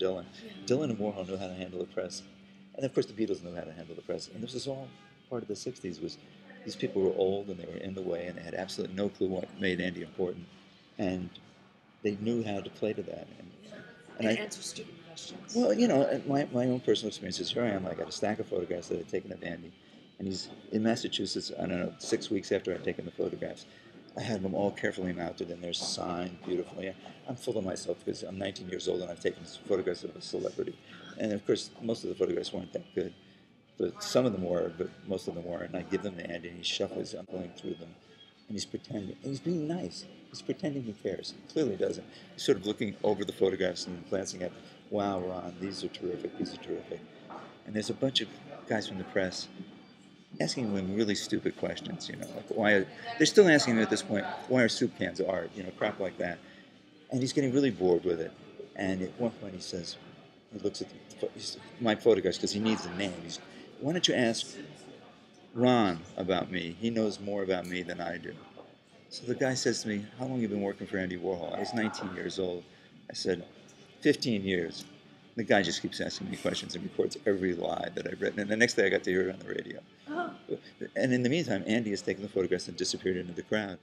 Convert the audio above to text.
Dylan. Dylan and Warhol knew how to handle the press, and of course the Beatles knew how to handle the press. And this was all part of the '60s. Was these people were old and they were in the way and they had absolutely no clue what made Andy important, and they knew how to play to that. And, And, and I, answer stupid questions. well, you know, my, my own personal experience is Here I am. I got a stack of photographs that I'd taken of Andy, and he's in Massachusetts. I don't know, six weeks after I'd taken the photographs. I had them all carefully mounted, and they're signed beautifully. I'm full of myself because I'm 19 years old and I've taken photographs of a celebrity. And of course, most of the photographs weren't that good, but some of them were, but most of them weren't. And I give them to Andy, and he shuffles. I'm going through them, and he's pretending. And he's being nice. He's pretending he cares. He clearly doesn't. He's sort of looking over the photographs and glancing at, wow, Ron, these are terrific. These are terrific. And there's a bunch of guys from the press asking him really stupid questions. You know, like why are, they're still asking him at this point, why are soup cans art? You know, crap like that. And he's getting really bored with it. And at one point he says, he looks at the, my photographs because he needs the name. He's, why don't you ask Ron about me? He knows more about me than I do. So the guy says to me, How long have you been working for Andy Warhol? I was 19 years old. I said, 15 years. The guy just keeps asking me questions and records every lie that I've written. And the next day I got to hear it on the radio. And in the meantime, Andy has taken the photographs and disappeared into the crowd.